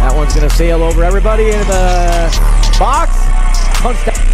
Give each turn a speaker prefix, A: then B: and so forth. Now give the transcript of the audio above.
A: That one's going to sail over everybody into the box.